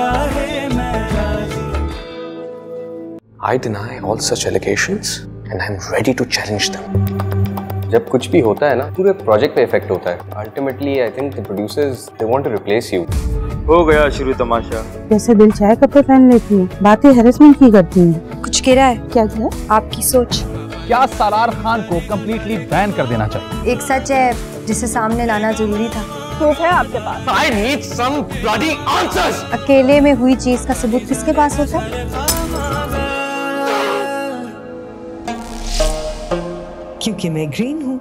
चाहे मैं I deny all such allegations and I'm ready to challenge them. जब कुछ भी होता है ना पूरे प्रोजेक्ट पे इफ़ेक्ट होता है। Ultimately I think the producers they want to replace you हो गया शुरू तमाशा। कैसे दिल चाहे कपड़े पहन लेती है? बातें हैरेसमेंट की करती है। कुछ कह रहा है। क्या गिरा? आपकी सोच। क्या सालार खान को कम्प्लीटली बैन कर देना चाहिए? एक सच है जिसे सामने लाना ज़रूरी था। प्रूफ है आपके पास? I need some bloody answers अकेले में हुई चीज़ का सबूत किसके पास होता है? क्योंकि मैं ग्रीन हूँ।